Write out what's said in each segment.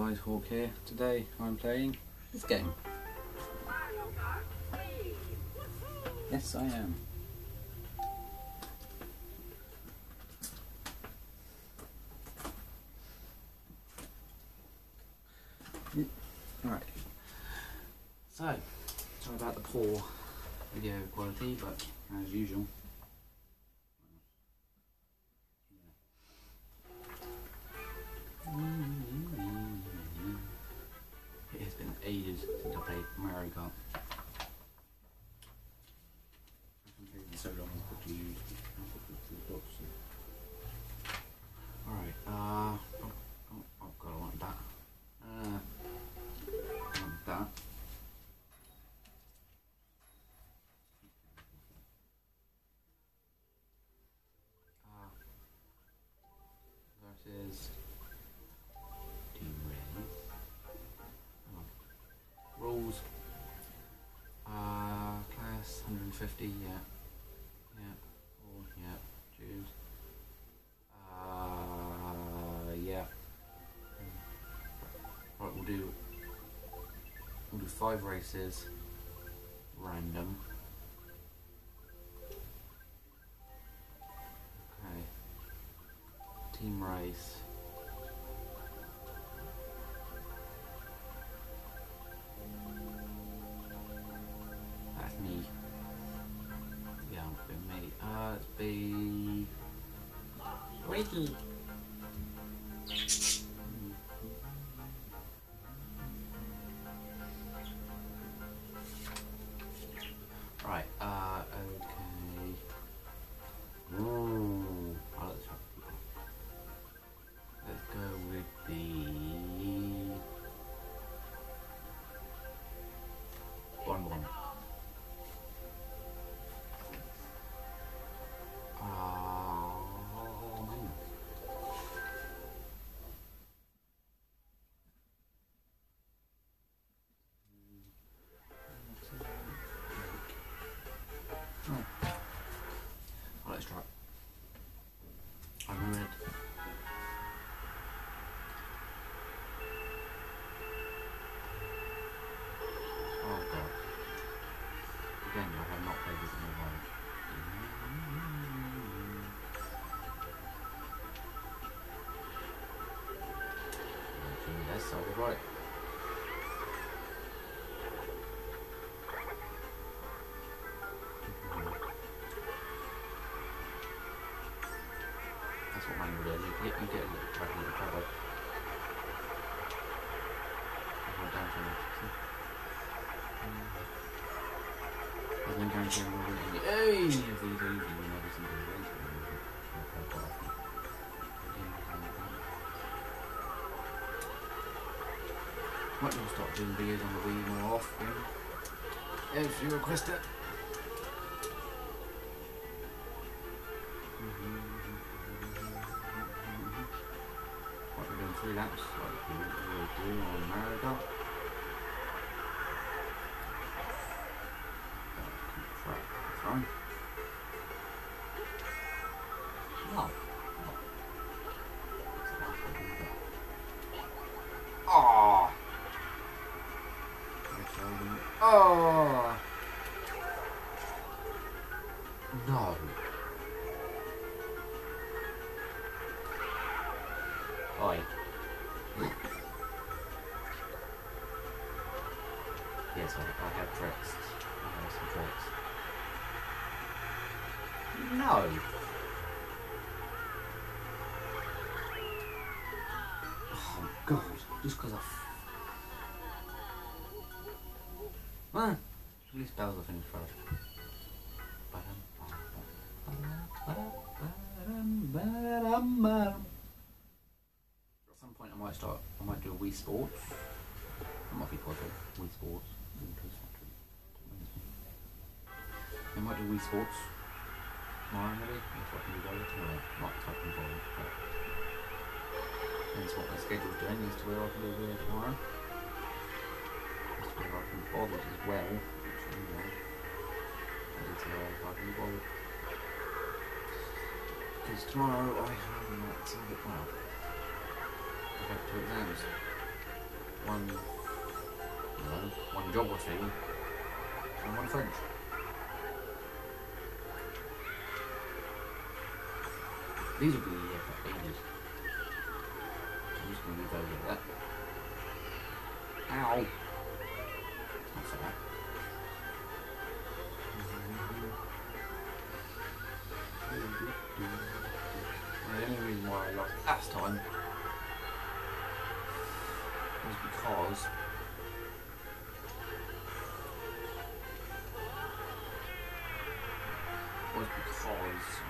guys, Hawk here. Today I'm playing this game. Yes, I am. Alright. So, sorry about the poor video quality, but as usual. Been ages since I played Mario Kart. 50, yeah. Yeah. Oh, yeah. Jews. Uh, yeah. Hmm. Right, we'll do... We'll do five races. Random. Okay. Team race. 駅 I was right. That's what mine does. You get, you get a little cover. Went down from it. I've been going to Hey! Might as well start doing on the Wii more often. If you request it. Mm-hmm. What we're doing three laps like we do on. Oh, crap. No. Oh God! Just because I. F- well, at least Bowser finished first. At some point, I might start. I might do a Wii Sports. I might be good. Wii Sports. I might do Wii Sports tomorrow, maybe. I can be bothered. No, not I be bothered. But depends what my schedule's doing is to where I can do it tomorrow. To I can be bothered as well. Which, you know, to I can be bothered. Because tomorrow I have not uh, well, I have two exams. one, no, one geography, and one French. These will be here for ages. I'm just to move over like that. Uh, ow! That's that. The only reason why I lost last time was because was because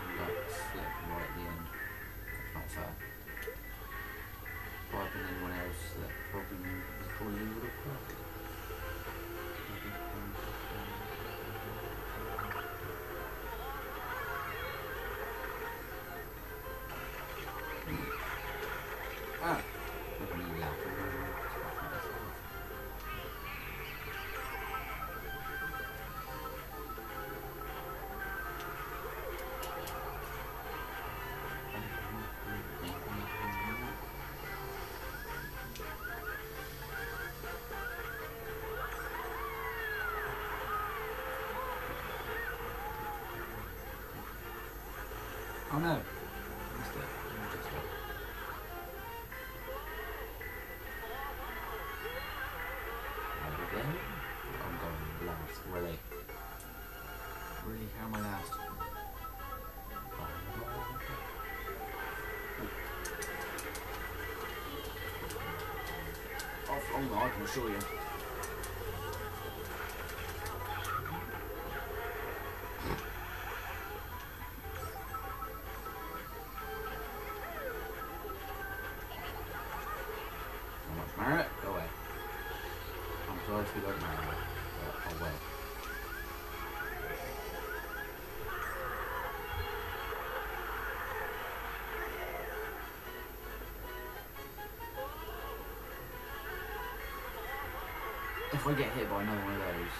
Fair. If I'd anyone else that probably probably would have Off long I can assure If I get hit by another one of those,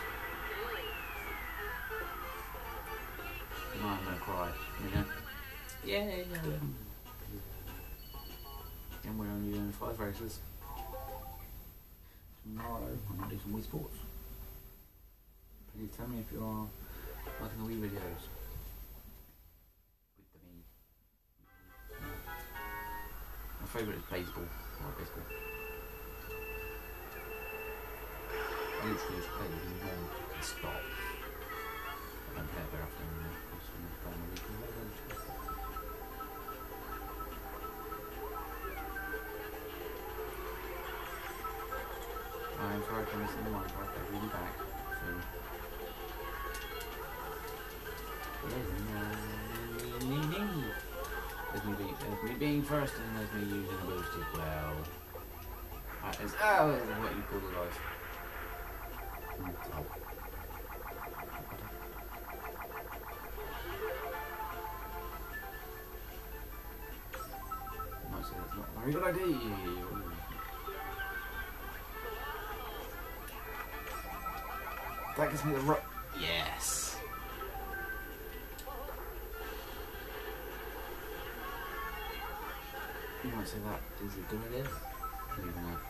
then I'm gonna cry. You know? Yeah, yeah, yeah. And we're only doing five races. Tomorrow, I'm gonna do some Wii Sports. Please tell me if you are liking the Wii videos. With the me. My favourite is baseball. I like baseball. I literally just play with and stop. I don't it very often anymore. I'm sorry for missing the Minecraft. I will be back soon. There's me, being, there's me being first and there's me using a boosted. Well, that is oh, what you call the life. Mm, oh. Might say that's not a very good idea. That gives me the right. Yes. You might say that is a good idea.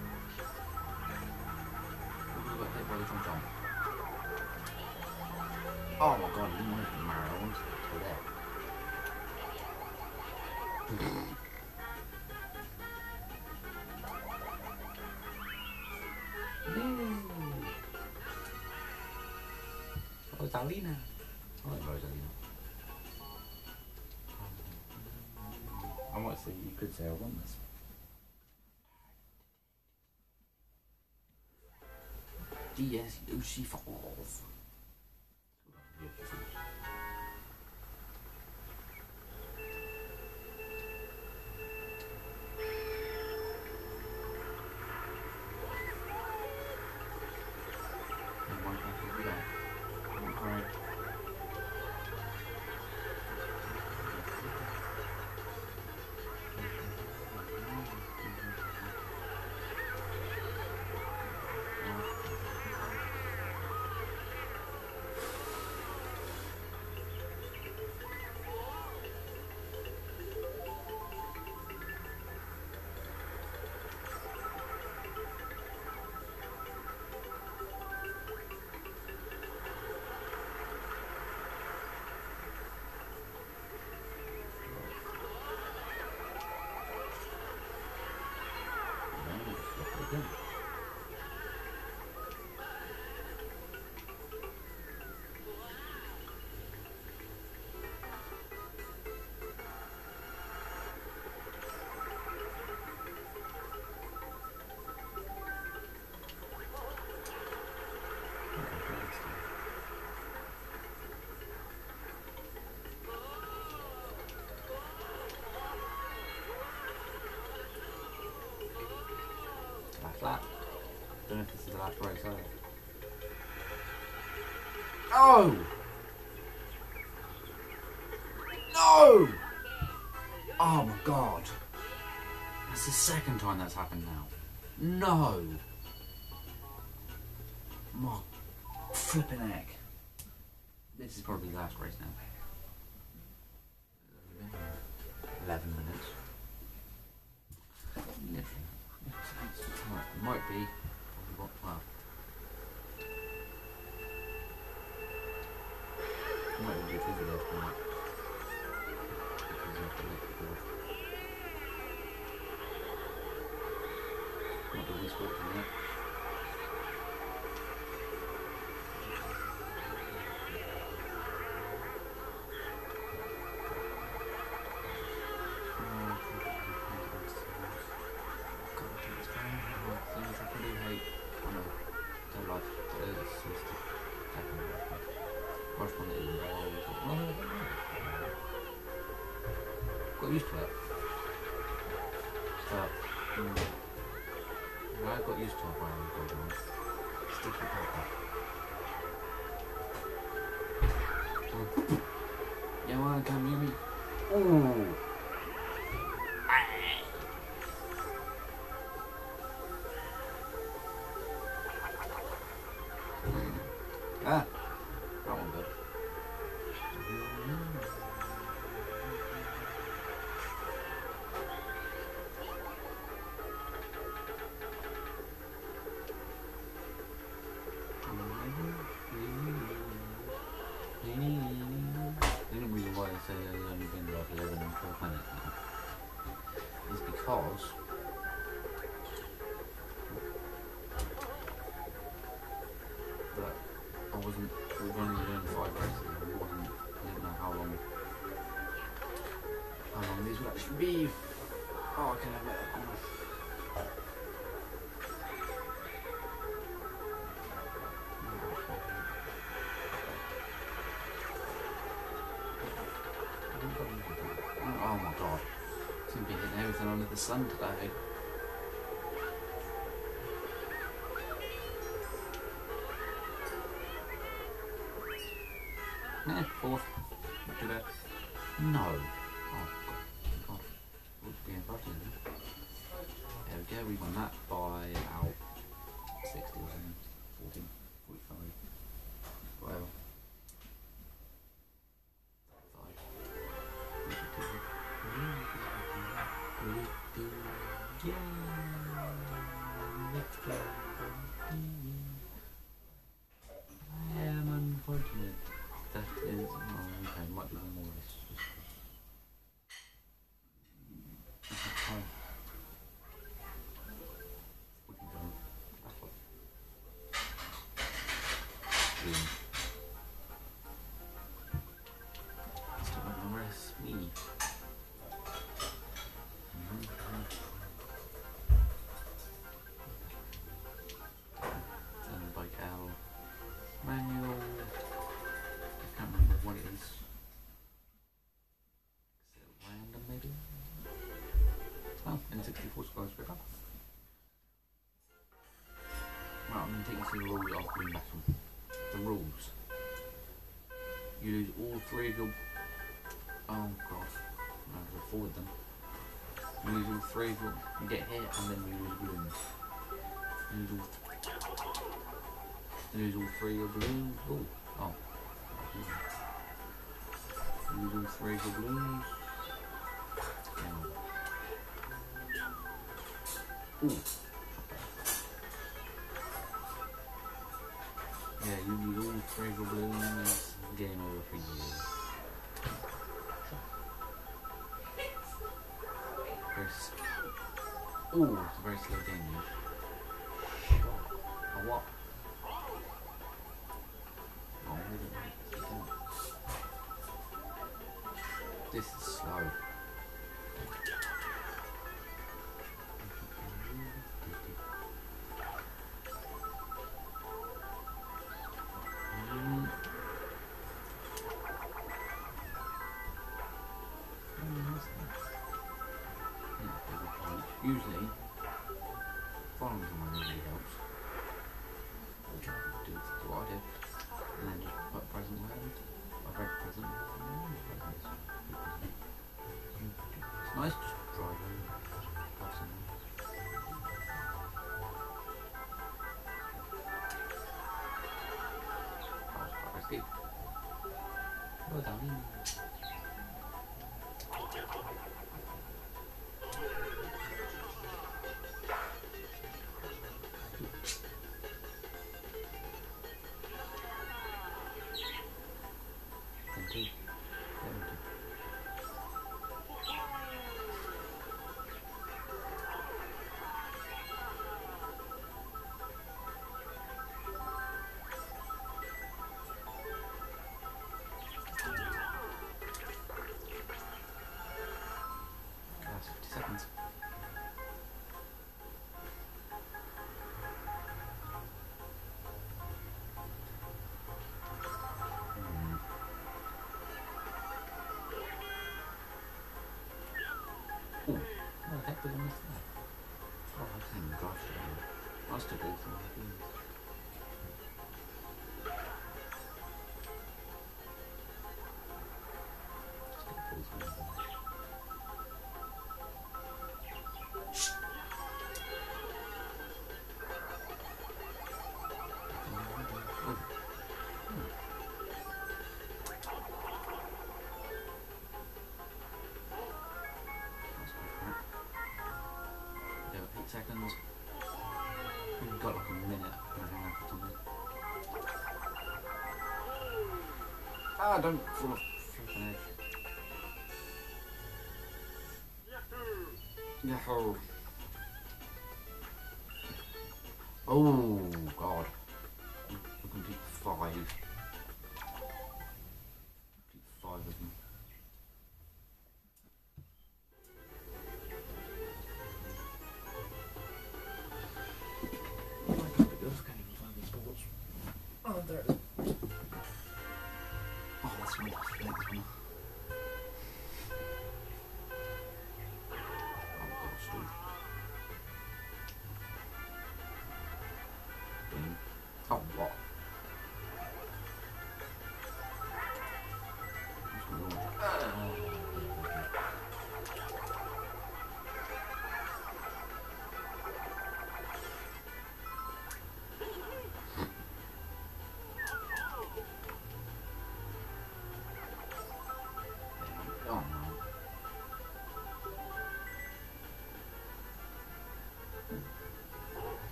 Rosalina. I oh, like Rosalina. I might say you could say I want this. DS Yoshi Falls. Yoshi Falls. Are they? No! No! Oh my god. That's the second time that's happened now. No! My flipping heck. This is probably the last race now. 11 minutes. Literally. It might be. Probably what, well. It might be a busy day tonight. Because I have to let people off. Might be we used to it. But mm, I got used to it when I was golden. Still keep like that. Oh. Yeah, well, come hear me. Ooh. Oh, I can have it. Oh my god. Seem to be hitting everything under the sun today. Eh, fourth. Not too bad. No. There we go, that 64 scores pick up. Right, I'm going to take you through the rules of Green Battle. The rules. You lose all three of your... Oh, God. No, I forward them. You lose all three of your... You get hit, and then you lose balloons. You lose all... You lose all three of your balloons. Ooh. Oh. You lose all three of your balloons. Ooh. Yeah, you three of your balloons. Game over for you. S- Ooh, it's a very slow game. A down. This is slow. nuestro. That? Oh, I even gosh it. Must have been seconds. We've got like a minute and a half or something. Ah, don't fall off edge. Yahoo! Oh,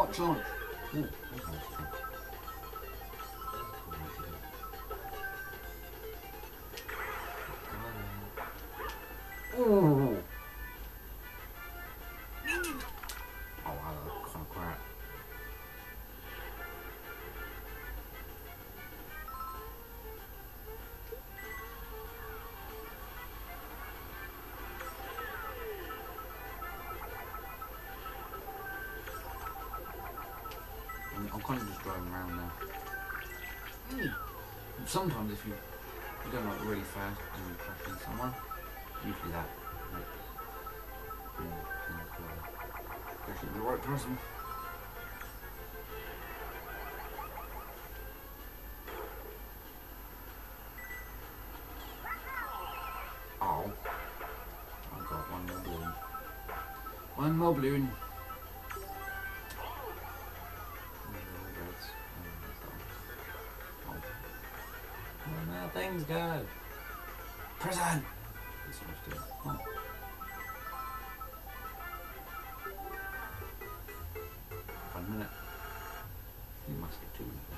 George Jones. Of just driving around now. Mm. Sometimes if you, you go like really fast and you crash into someone, usually that like, you know, into the right person. Oh. I've got one more balloon. One more balloon. My things go? Prison! Oh. One minute. You must get two minutes.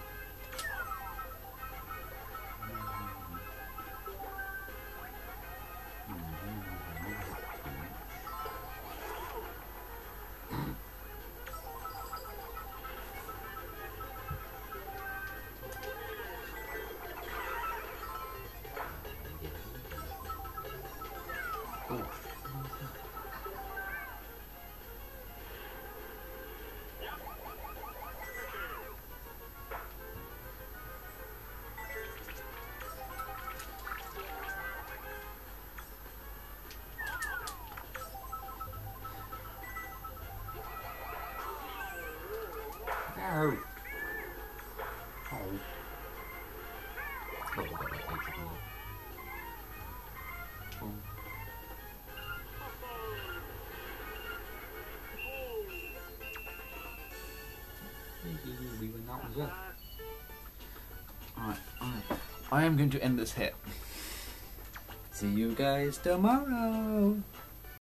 As well. Alright, alright. I am going to end this here. See you guys tomorrow.